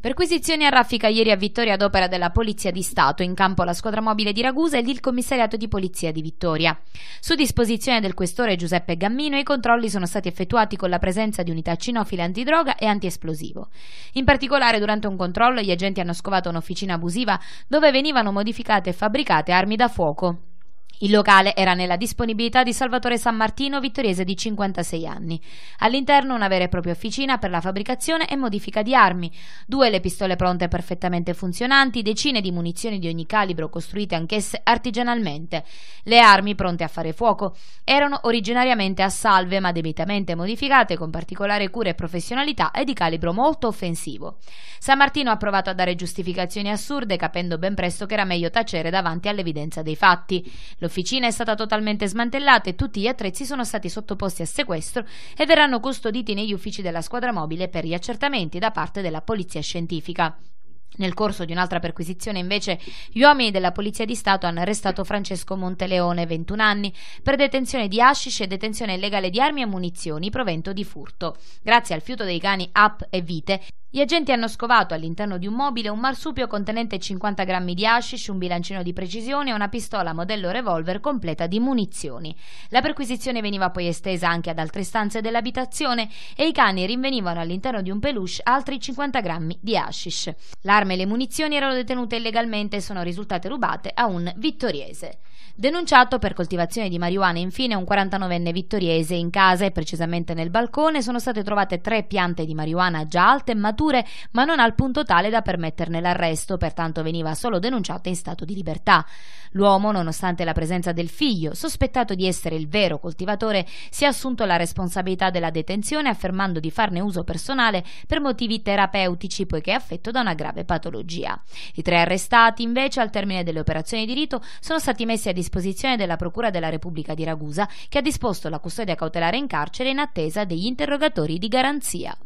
Perquisizioni a raffica ieri a Vittoria ad opera della Polizia di Stato, in campo la squadra mobile di Ragusa ed il commissariato di Polizia di Vittoria. Su disposizione del questore Giuseppe Gammino i controlli sono stati effettuati con la presenza di unità cinofile antidroga e antiesplosivo. In particolare durante un controllo gli agenti hanno scovato un'officina abusiva dove venivano modificate e fabbricate armi da fuoco. Il locale era nella disponibilità di Salvatore San Martino, vittoriese di 56 anni. All'interno una vera e propria officina per la fabbricazione e modifica di armi, due le pistole pronte perfettamente funzionanti, decine di munizioni di ogni calibro costruite anch'esse artigianalmente. Le armi pronte a fare fuoco erano originariamente a salve ma debitamente modificate con particolare cura e professionalità e di calibro molto offensivo. San Martino ha provato a dare giustificazioni assurde capendo ben presto che era meglio tacere davanti all'evidenza dei fatti. Lo L'officina è stata totalmente smantellata e tutti gli attrezzi sono stati sottoposti a sequestro e verranno custoditi negli uffici della squadra mobile per gli accertamenti da parte della polizia scientifica. Nel corso di un'altra perquisizione, invece, gli uomini della Polizia di Stato hanno arrestato Francesco Monteleone, 21 anni, per detenzione di hashish e detenzione illegale di armi e munizioni, provento di furto. Grazie al fiuto dei cani Up e Vite, gli agenti hanno scovato all'interno di un mobile un marsupio contenente 50 grammi di hashish, un bilancino di precisione e una pistola modello revolver completa di munizioni. La perquisizione veniva poi estesa anche ad altre stanze dell'abitazione e i cani rinvenivano all'interno di un peluche altri 50 grammi di hashish. L'arma e le munizioni erano detenute illegalmente e sono risultate rubate a un vittoriese. Denunciato per coltivazione di marijuana, infine, un 49enne vittoriese in casa e precisamente nel balcone sono state trovate tre piante di marijuana già alte e mature, ma non al punto tale da permetterne l'arresto, pertanto veniva solo denunciata in stato di libertà. L'uomo, nonostante la presenza del figlio, sospettato di essere il vero coltivatore, si è assunto la responsabilità della detenzione affermando di farne uso personale per motivi terapeutici poiché è affetto da una grave patologia. I tre arrestati, invece, al termine delle operazioni di rito, sono stati messi a disposizione della Procura della Repubblica di Ragusa che ha disposto la custodia cautelare in carcere in attesa degli interrogatori di garanzia.